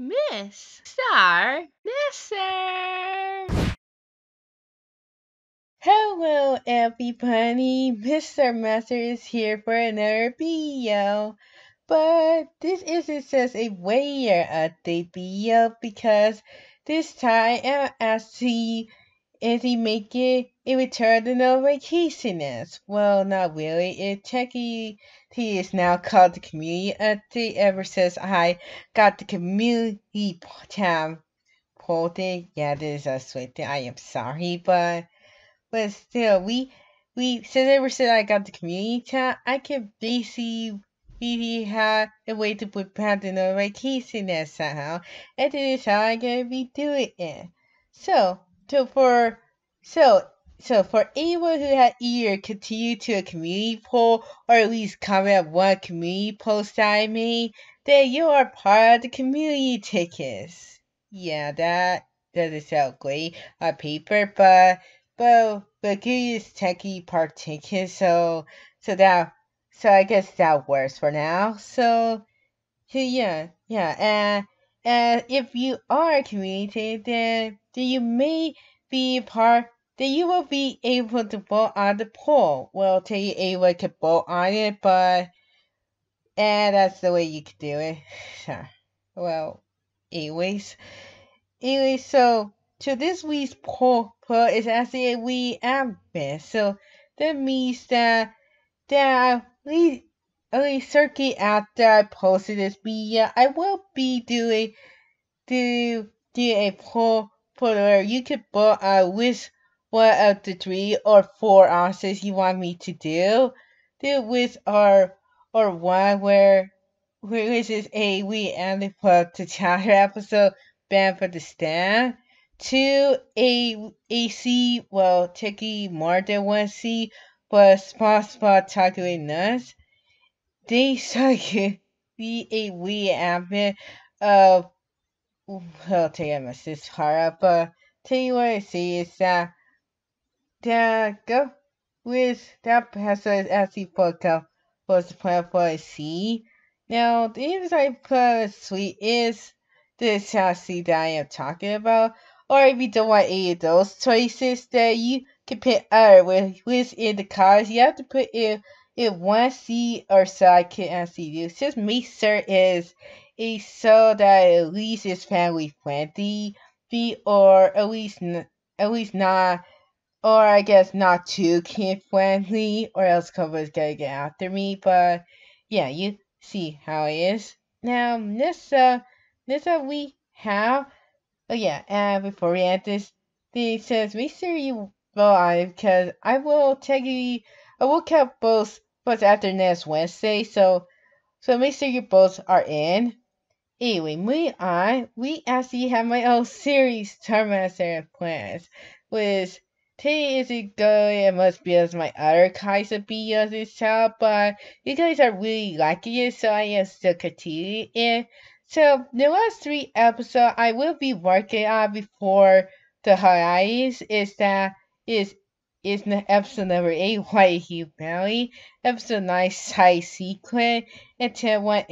Mixed Star Master. Hello everybody, Mr. Messer is here for another video. But this isn't just a weather update video because this time I'm actually is he making a return to no vacationist? Well, not really. It technically is now called the community uh, update ever since I got the community tab in. Yeah, this is a sweet thing. I am sorry, but but still, we we since ever since I got the community tab, I can basically really have a way to put back the no vacationist somehow, and this is how I'm gonna be doing it. So so for so so for anyone who had either continued to a community poll or at least comment on one community post I made, then you are part of the community chickens. Yeah, that doesn't sound great on paper, but but but is techie part chickens, so so that so I guess that works for now. So so yeah, yeah, and and if you are a community, then then you may be part then you will be able to vote on the poll. Well, tell you able to vote on it, but and that's the way you can do it. well, anyways, anyways, so so this week's poll, poll is actually a we ambit. So that means that that at least, least certainly after I posted this video, I will be doing do do a poll for where you could vote on which one of the three or four answers you want me to do. Do with or or one where which is a we and the for the chapter episode banned for the stand. Two a a C well taking more than one C but spot spot talking nuts. They could be a we ambit uh, of what I see is that that go with that password as the podcast was planned for a C. Now the inside plus suite is the chassis that I am talking about. Or if you don't want any of those choices that you can pick other uh, with within the cars, you have to put in in one C or I can do. Just make sure is a so that at least it's family friendly, be or at least at least not or I guess not too kid friendly, or else Cobra's gonna get after me. But yeah, you see how it is. Now, this uh, this we have. Oh yeah, and before we end this, it says make sure you vote on it because I will tag you. I will count both both after next Wednesday. So so make sure you both are in. Anyway, moving on, we actually have my own series Terminator plans, which Today isn't good as much as my other kinds of videos this child, but you guys are really liking it, so I am still continuing it. So the last three episodes I will be working on before the hiatus is that is is episode number eight White Hugh Valley, episode nine Side Sequence, and ten one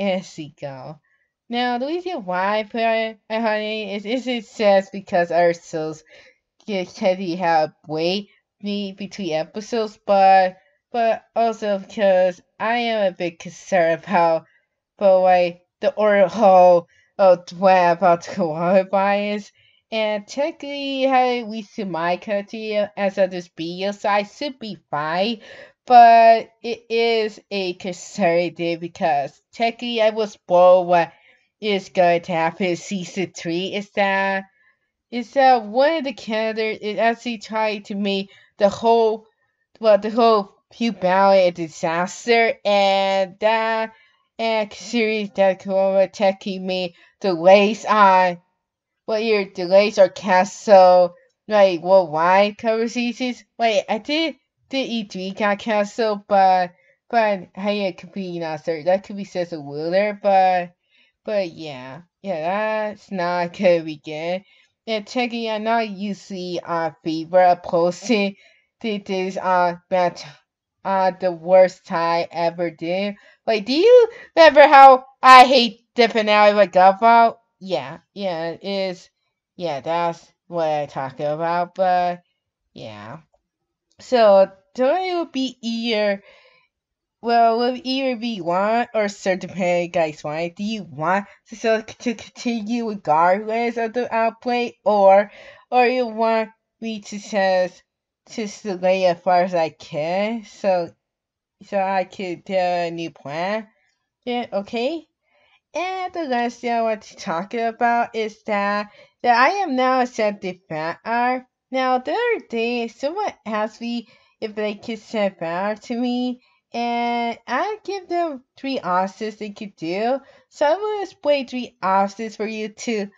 Go. Now the reason why I put it honey is is it says because our souls he had wait me between episodes, but but also because I am a bit concerned about but like the oracle of what about the coronavirus. And technically, I reached my country as of this video, so I should be fine. But it is a concern because technically, I was spoiled what is going to happen in season three. Is that is that one of the candidates is actually trying to make the whole well the whole Hugh Valley a disaster and that and series that Corona Techie made delays on well your delays are canceled like worldwide cover seasons. Wait, I did did E3 got canceled but but hey it could be not certain that could be says a ruler but but yeah. Yeah, that's not good and checking out now you see our fever posting this uh that uh the worst tie ever did. Like do you remember how I hate dipping out of out? Yeah, yeah, is yeah, that's what I talk about. But yeah, so don't it would be either. Well, would either be want or certain guys want. Do you want to so to continue regardless of the outbreak, or or you want me to just just delay as far as I can, so so I could do a new plan? Yeah, okay. And the last thing I want to talk about is that that I am now a fan art. Now the other day someone asked me if they could send fan to me and I give them three options they could do. So I'm gonna display three options for you to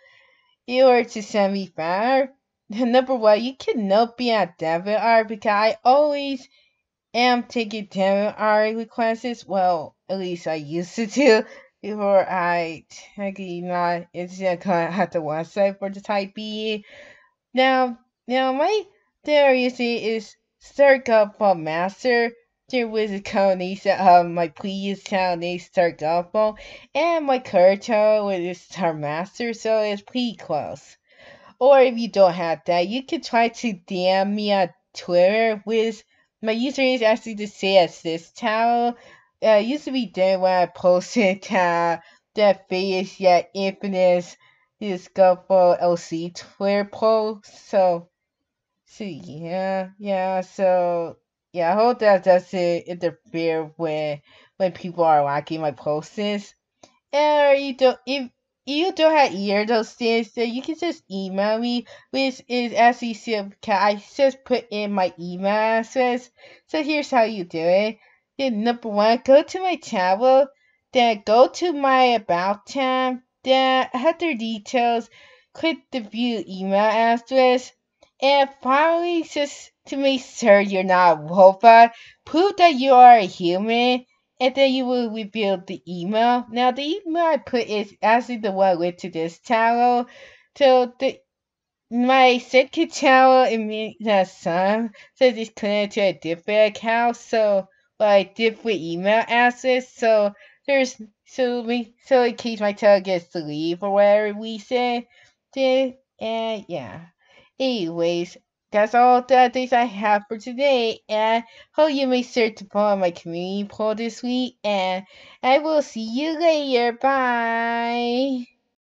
in order to send me fan Number one, you cannot be a debit art because I always am taking debit art requests. Well, at least I used to do before I technically not it's just gonna have the website for the type B. Now now my theory is start up from master. There was a combination of my previous Start Gumball and my current with Star Master, so it's pretty close. Or if you don't have that, you can try to DM me on Twitter with my username is actually the as this channel uh, used to be dead when I posted uh, that face yet infinite discover LC Twitter post. So, so yeah, yeah. So yeah, I hope that doesn't interfere with when people are liking my posts. And you don't if you don't have either those things, then you can just email me, which is actually simple. I just put in my email address. So here's how you do it then number one, go to my channel, then go to my about tab, then header details, click the view email address, and finally just to make sure you're not a robot, prove that you are a human, and then you will reveal the email. Now the email I put is actually the one with to this channel. So the my second channel it means that some says it's connected to a different account, so like different email address. So there's so we so in case my child gets to leave or whatever we say. Then and yeah. Anyways, that's all the updates I have for today. And hope you make sure to follow my community poll this week. And I will see you later. Bye.